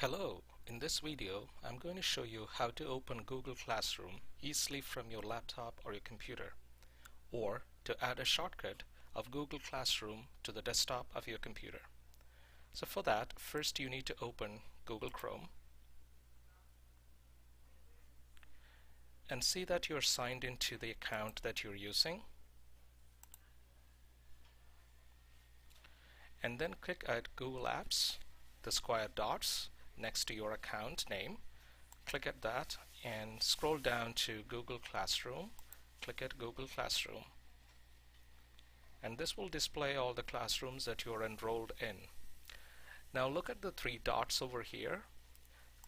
Hello, in this video I'm going to show you how to open Google Classroom easily from your laptop or your computer or to add a shortcut of Google Classroom to the desktop of your computer. So for that first you need to open Google Chrome and see that you're signed into the account that you're using and then click at Google Apps the square dots next to your account name. Click at that and scroll down to Google Classroom. Click at Google Classroom. And this will display all the classrooms that you are enrolled in. Now look at the three dots over here.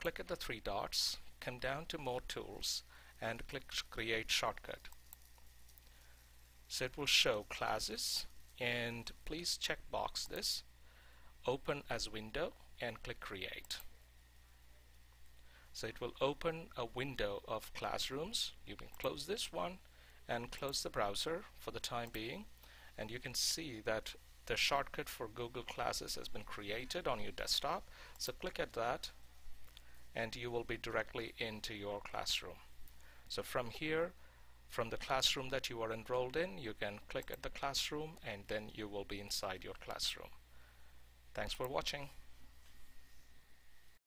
Click at the three dots come down to more tools and click create shortcut. So it will show classes and please check box this. Open as window and click create so it will open a window of classrooms. You can close this one and close the browser for the time being and you can see that the shortcut for Google Classes has been created on your desktop. So click at that and you will be directly into your classroom. So from here, from the classroom that you are enrolled in, you can click at the classroom and then you will be inside your classroom. Thanks for watching.